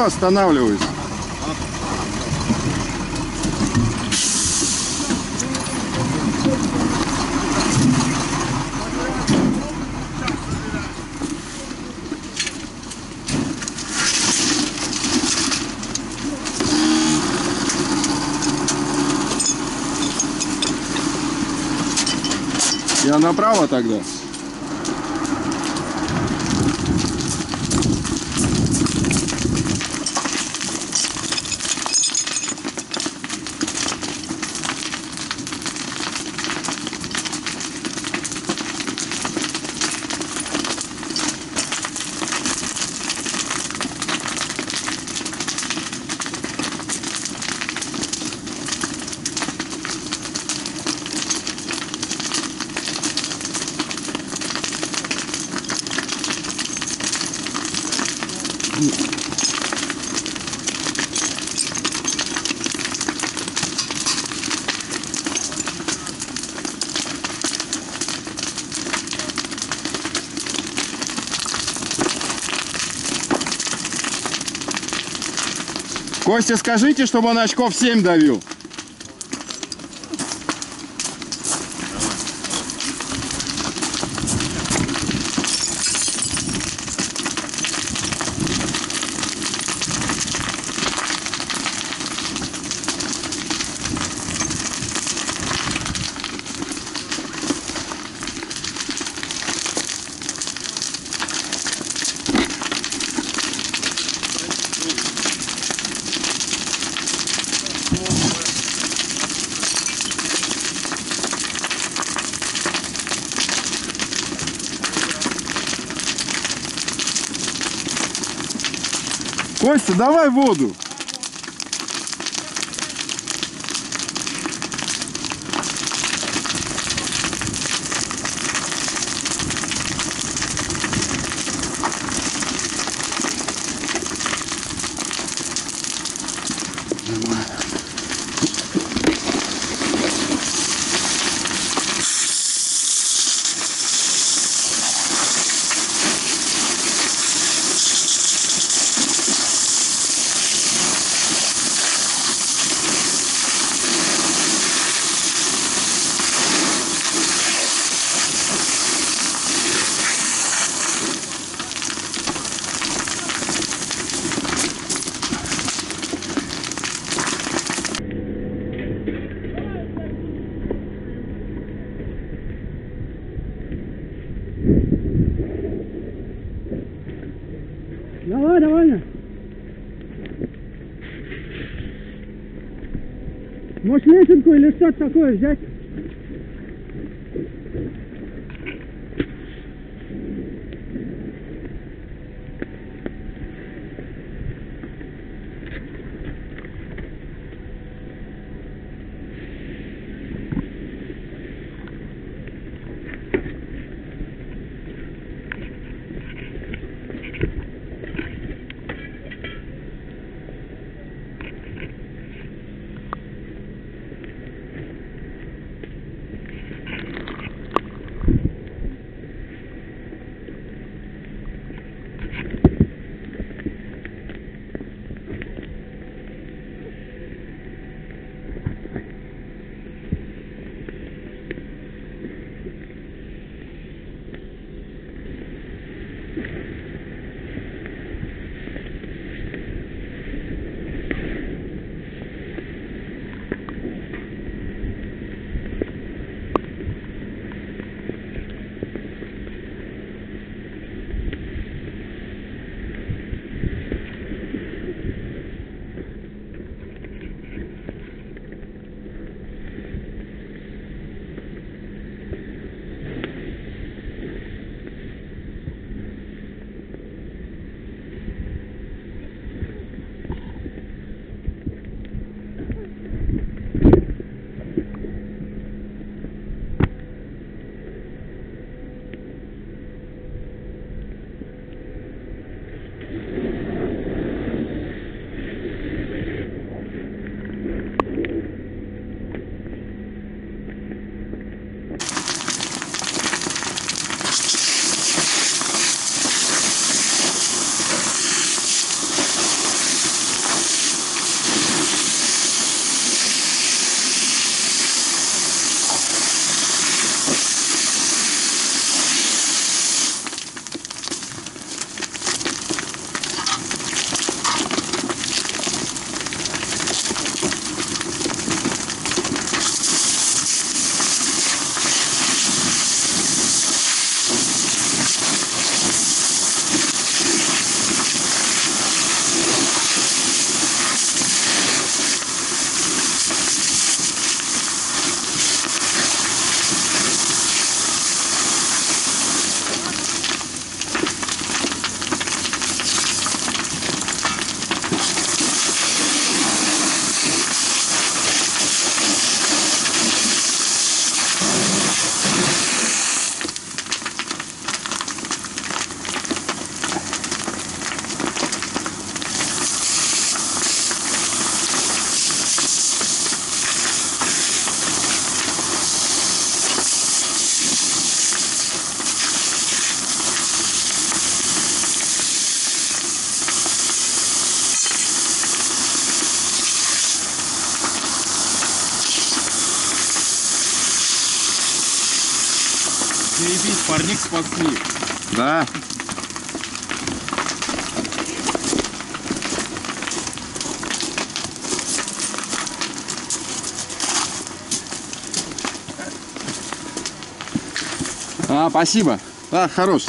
Все, останавливаюсь. Я направо тогда? Костя, скажите, чтобы он очков 7 давил. Костя, давай воду. outra coisa, спасли. Да. А, спасибо. Да, хорош.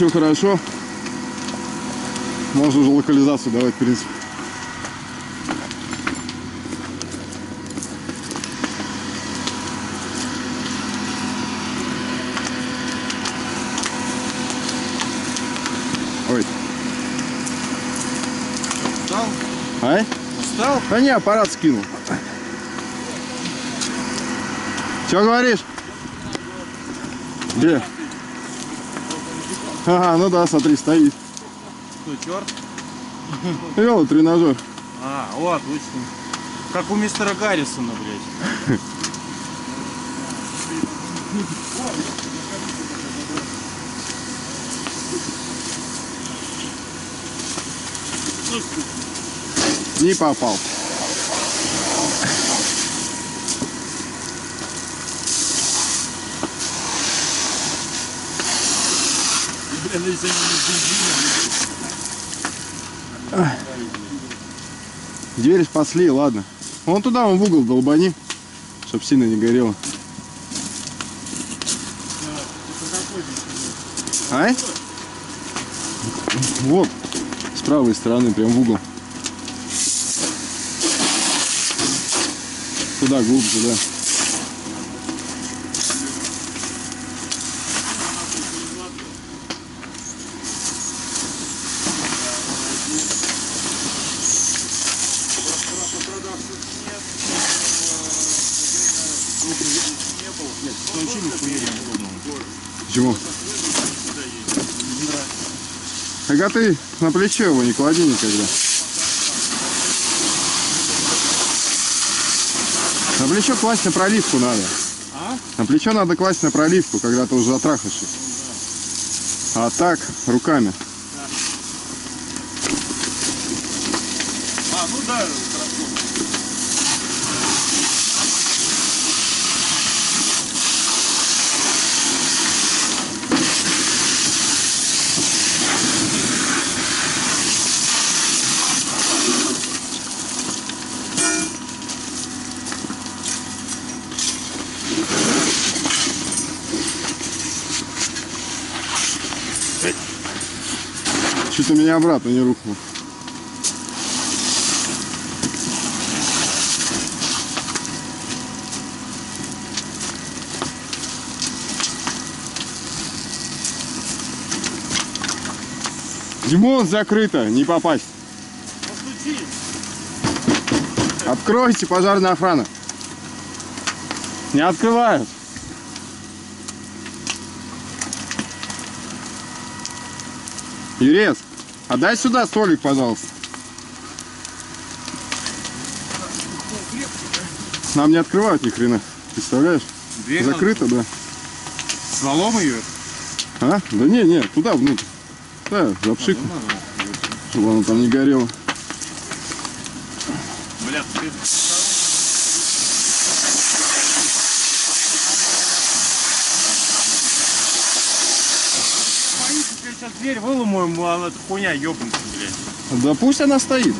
Все хорошо. Можно уже локализацию давать, в принципе. Ой. Устал? Ай? Устал? Да не, аппарат скинул. Че говоришь? Где? Ага, ну да, смотри, стоит. Что, черт? Велотренажер. А, вот, точно. Как у мистера Гаррисона, блядь. Не попал. Дверь спасли, ладно. Вон туда, вон в угол долбани, чтоб сильно не горело. Ай? Вот, с правой стороны, прям в угол. Туда, глубже, да. Так а ты на плечо его не клади никогда. На плечо класть на проливку надо. А? На плечо надо класть на проливку, когда ты уже затрахаешь. их. А так, руками. А, ну да, на меня обратно не рухнул. Димон, закрыто, не попасть. Постучи. Откройте, пожарная охрана. Не открывают. Юрец, отдай сюда столик, пожалуйста. Нам не открывают ни хрена. Представляешь? Дверь Закрыто, да. надо- Стволом ее? А? Да не, не, туда внутрь. Да, запшик, чтобы оно там не горело. Бля, ты... Боюсь, если я сейчас дверь выломаю, а эта хуйня ёбнется, блядь. Да пусть она стоит.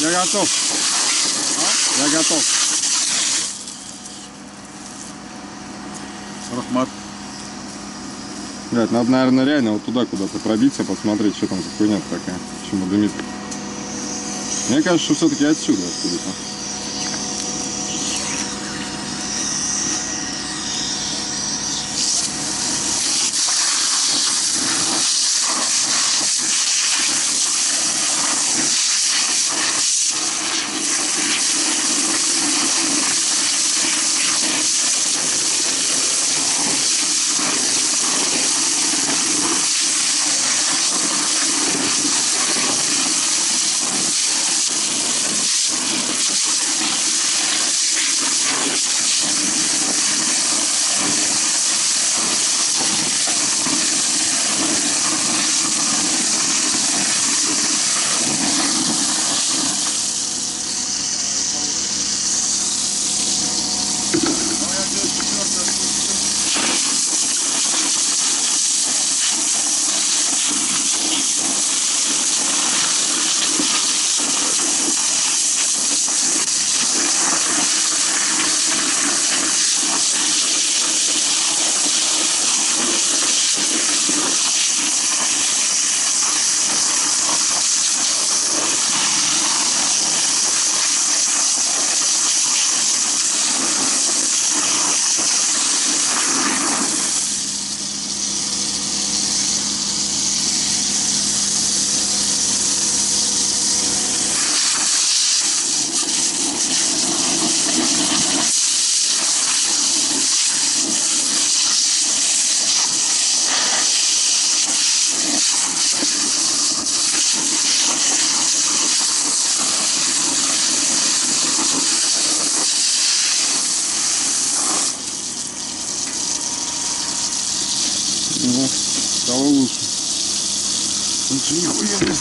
Я готов. Я готов. Рахмат. Блядь, надо, наверное, реально вот туда куда-то пробиться, посмотреть, что там за хуйня такая, почему дымит. Мне кажется, что все-таки отсюда откуда-то.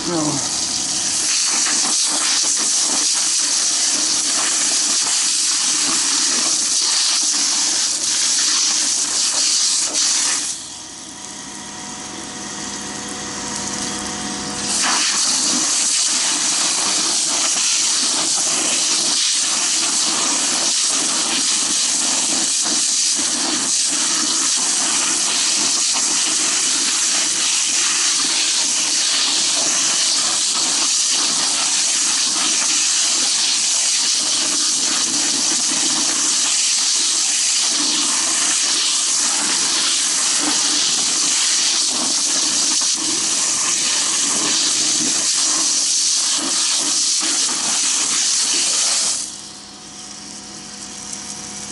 嗯。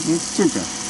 Не стало. Ну,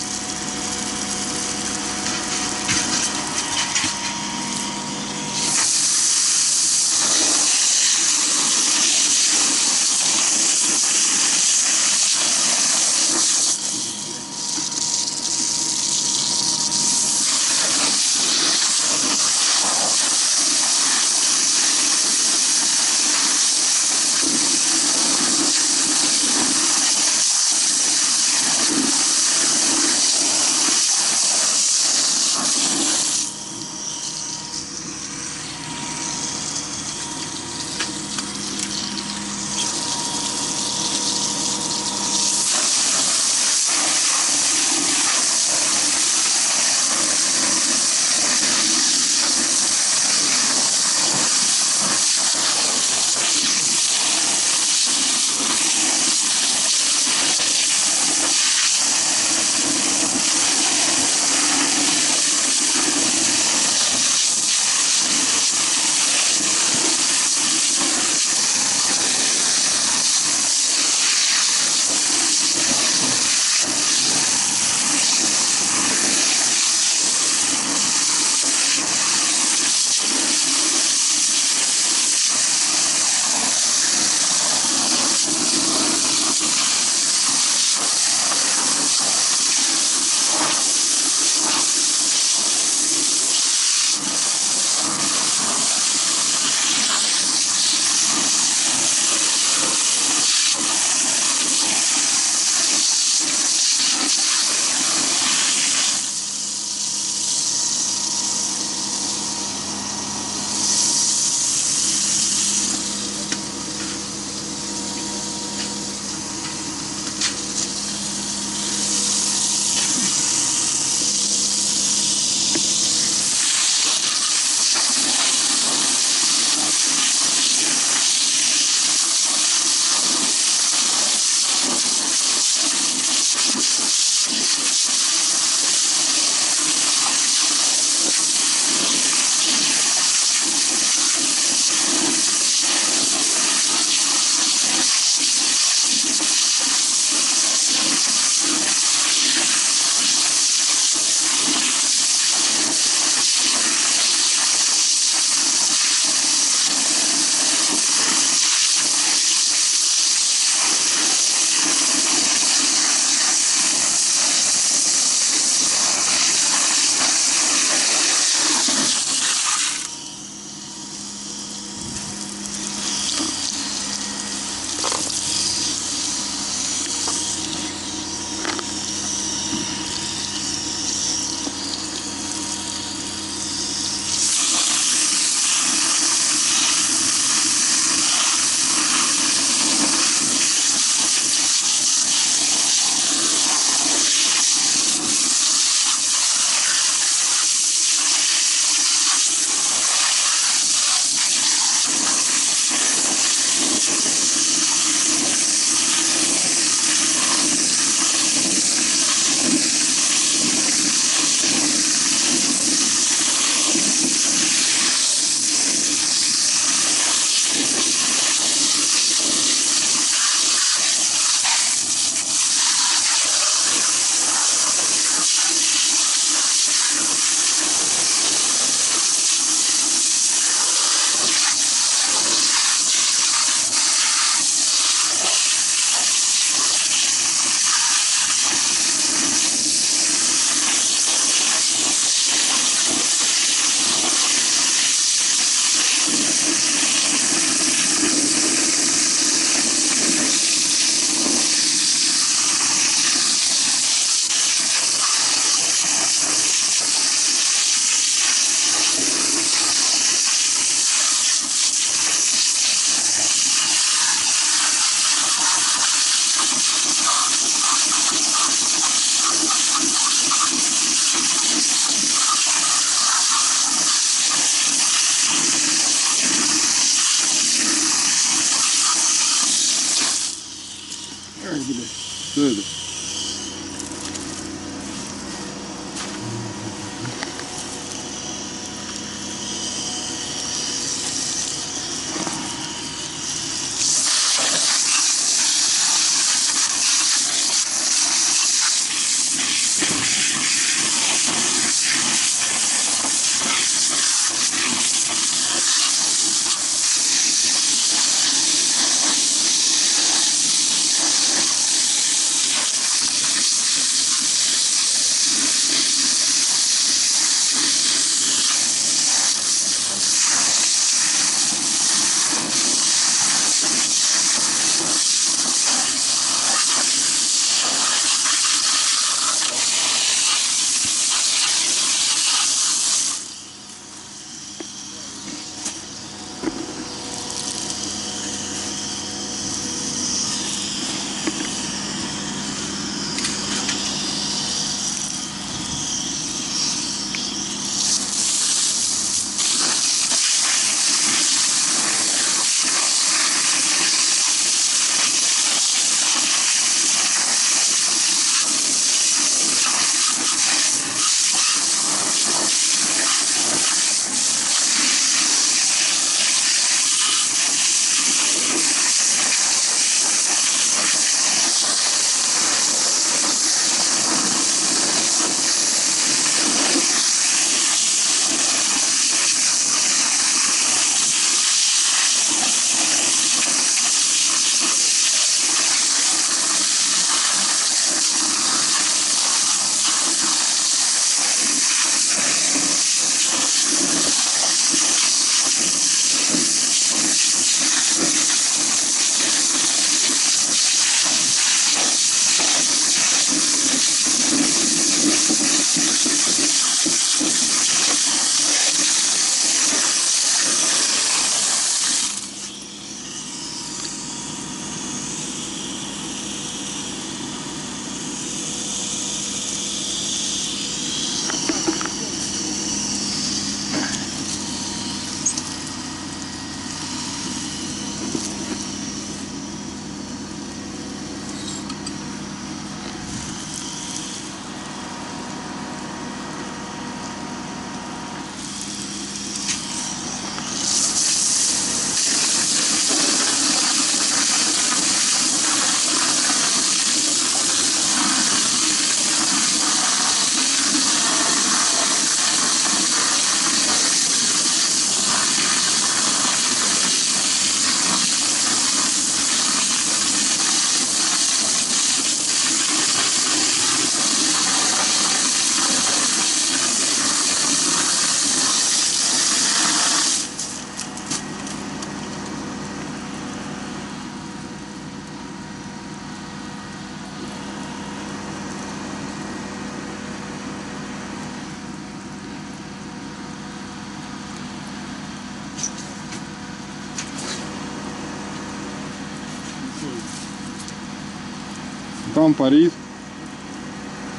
Там парит.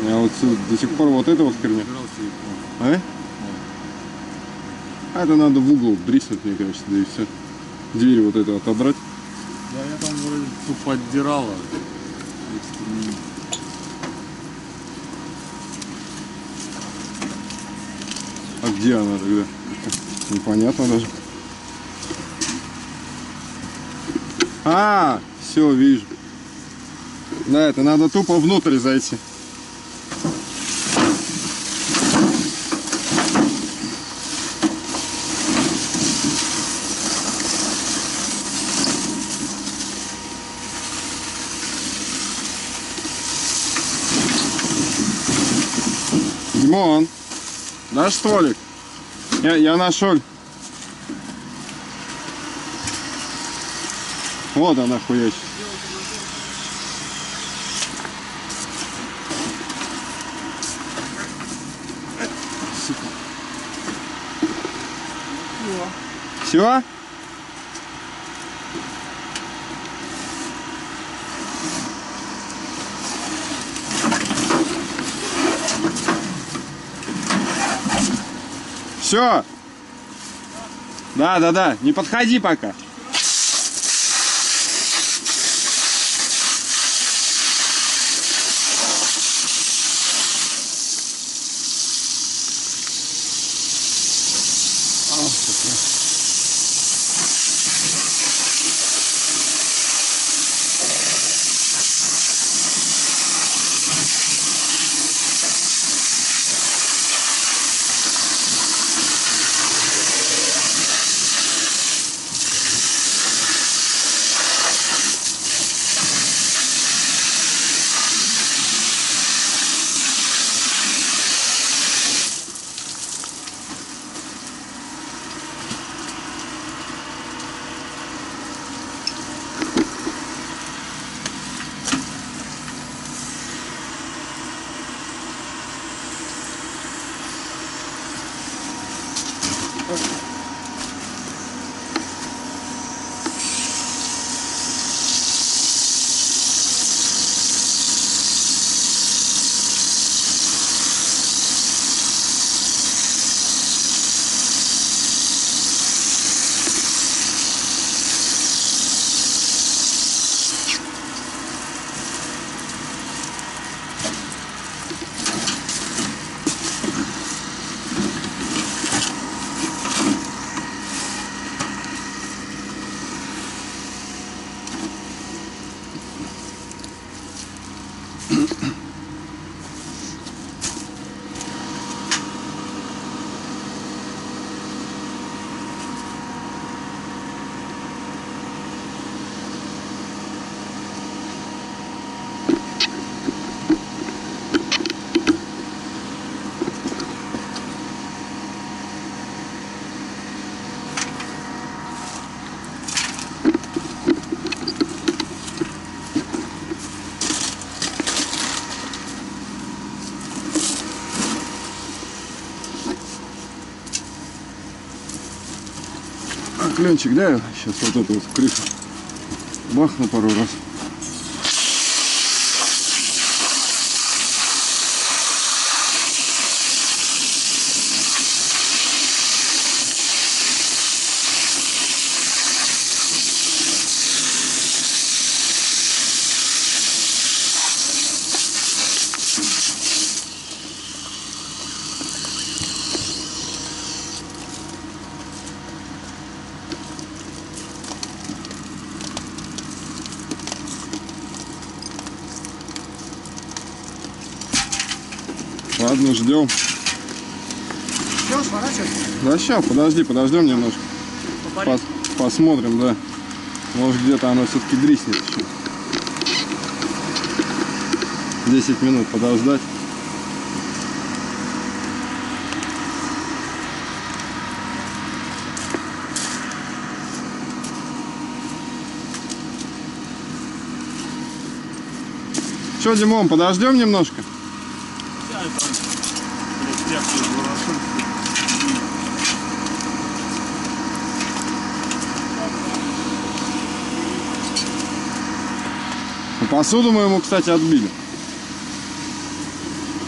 Я вот до сих пор вот это вот херня. А? А это надо в угол дриснуть, мне кажется, да и все. Дверь вот эту отобрать. Да, я там вроде тупо отдирала. А где она тогда? Непонятно даже. А, все, вижу. Да, это надо тупо внутрь зайти. Димон, наш столик. Я, я нашел. Вот она хуячит. Все? Все. Да, да, да. Не подходи пока. Кленчик, да, сейчас вот эту вот крышу бахну пару раз. Ладно, ждем. Все, сворачивай. Да сейчас, подожди, подождем немножко. Пос- посмотрим, да. Может где-то оно все-таки дриснет еще. 10 минут подождать. Че, Димон, подождем немножко? Я блядь, Посуду мы ему, кстати, отбили.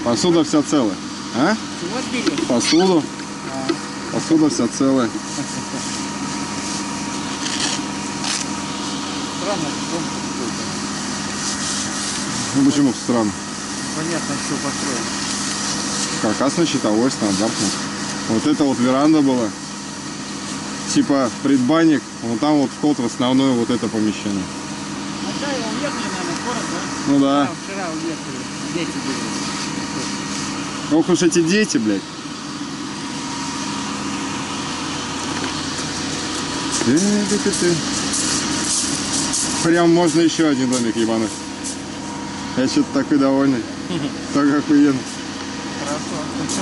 Посуда вся целая. А? Вот бери. Посуду. Посуда вся целая. Странно. Ну почему странно? Понятно, что построен. Каркас на щитовой стандартно. Вот это вот веранда была. Типа предбанник. Вот там вот вход в основное вот это помещение. А да, город, да? Ну да. Вчера уехали. Дети были. Ох уж эти дети, блядь. Прям можно еще один домик ебануть. Я что-то такой довольный. Так охуенно. Хорошо.